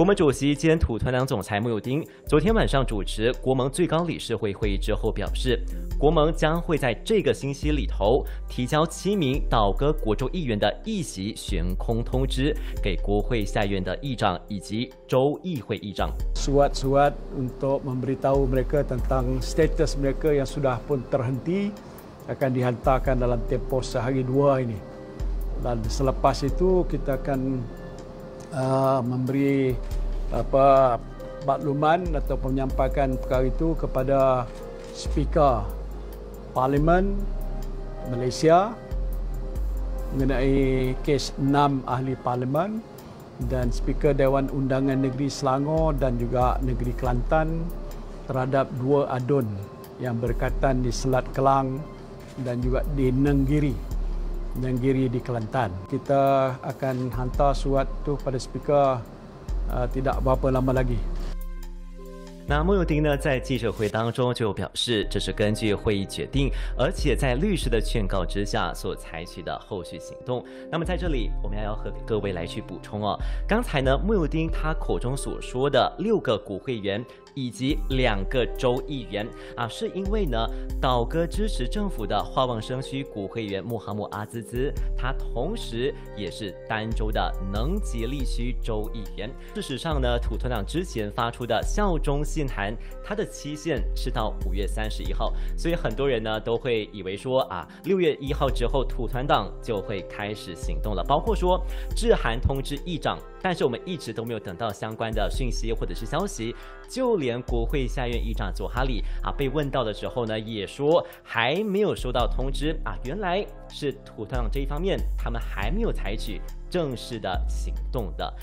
国盟主席兼土团党总裁穆尤丁昨天晚上主持国盟最高理事会会议之后表示，国盟将会在这个星期里头提交七名倒戈国州议员的议席悬空通知给国会下院的议长以及州议会议长。Suat-suat untuk memberitahu mereka tentang status mereka yang sudah pun terhenti akan dihantarkan dalam tempoh sehari dua ini. Dan selepas itu kita akan uh, memberi apa makluman atau menyampaikan perkara itu kepada speaker parlimen Malaysia mengenai kes enam ahli parlimen dan speaker Dewan Undangan Negeri Selangor dan juga Negeri Kelantan terhadap dua adun yang berkaitan di Selat Kelang dan juga di Nenggiri Nenggiri di Kelantan. Kita akan hantar surat tu pada speaker uh, tidak berapa lama lagi. 那穆尤丁呢，在记者会当中就表示，这是根据会议决定，而且在律师的劝告之下所采取的后续行动。那么在这里，我们要要和各位来去补充哦，刚才呢，穆尤丁他口中所说的六个股会员。以及两个州议员啊，是因为呢，倒戈支持政府的华旺生区股会员穆罕默阿兹兹，他同时也是丹州的能吉利区州议员。事实上呢，土团党之前发出的效忠信信函，它的期限是到五月三十一号，所以很多人呢都会以为说啊，六月一号之后土团党就会开始行动了，包括说致函通知议长。但是我们一直都没有等到相关的讯息或者是消息，就连国会下院议长佐哈里啊被问到的时候呢，也说还没有收到通知啊，原来是土团党这一方面他们还没有采取正式的行动的。